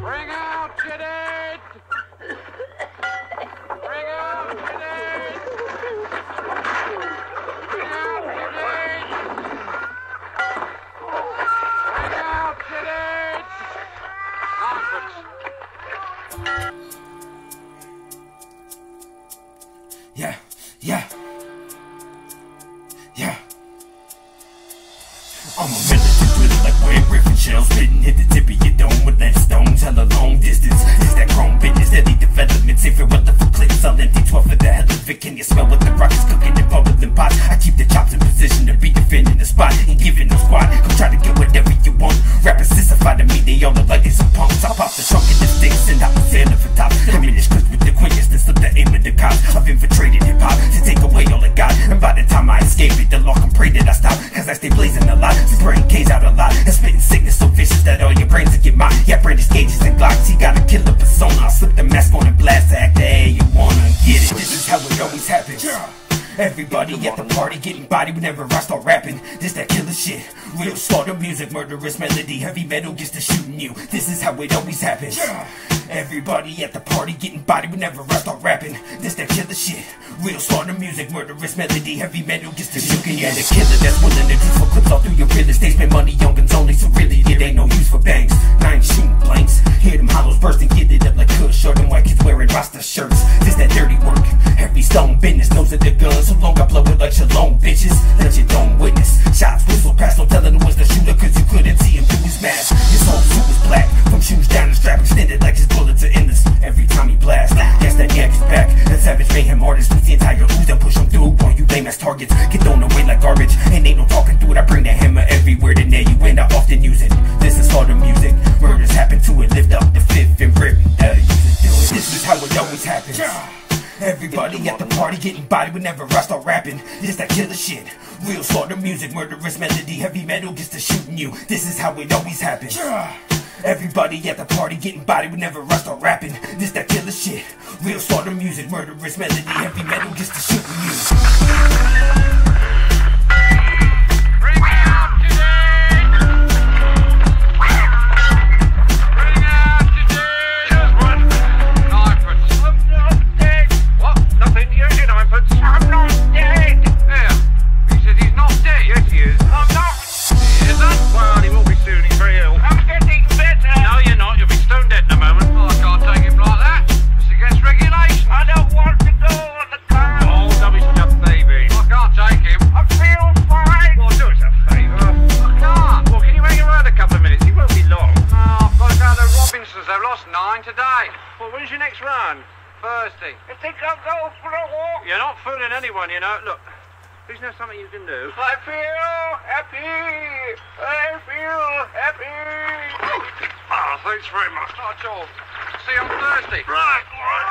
Bring out your dead! Bring out your dead! Bring out your dead! Bring out your dead! Nonsense. Yeah, yeah. Yeah. I'm a militant with it like where Griffin shells spitting hit the 12 for the hell of it. Can you smell what the rock is cooking in bubbling pots? I keep the chops in position to be defending the spot and giving no squad. Come try to get whatever you want. Rappers sissified to me, they all look like they some punks. I pop the trunk in the sticks and the sand for top. Diminish clips with the quickness, slip the aim of the cops. I've infiltrated hip hop to take away all I got. And by the time I escape it, the law can pray that I stop. Cause I stay blazing a lot. Spraying K's out Everybody at the party getting body whenever I start rapping. This that killer shit. Real slaughter music, murderous melody, heavy metal gets to shooting you. This is how it always happens. Everybody at the party getting body whenever I start rapping. This that killer shit. Real slaughter music, murderous melody, heavy metal gets to shooting you. The killer that's willing to do for clips all through your real estate. Spend money on guns only, so really it ain't business, nose of the gun. So long I blow it like shalom, bitches. Let you don't witness. Shots whistle past, no telling who was the shooter, cause you couldn't see him through his mask. His whole suit was black. From shoes down the strap extended like his bullets are endless. Every time he blast, guess that yak is back. That savage mayhem artist with the entire ooze that push him through. Boy, you lame as targets. Get thrown away like garbage. And ain't no talking through it. I bring the hammer everywhere to nail you, and I often use it. This is slaughter music. Murders happen to it. Lift up the fifth and rip. Uh, use do it. This is how it always happens. Everybody at the party getting body whenever I start rapping. This that killer shit. Real slaughter music, murderous melody, heavy metal gets to shooting you. This is how it always happens. Everybody at the party getting body whenever I start rapping. This that killer shit. Real slaughter music, murderous melody, heavy metal gets to shooting lost nine today. Well, when's your next run? Thursday. I think I'll go for a walk. You're not fooling anyone, you know. Look, isn't there something you can do? I feel happy. I feel happy. Oh, thanks very much. Not at all. See you on Thursday. Right, right.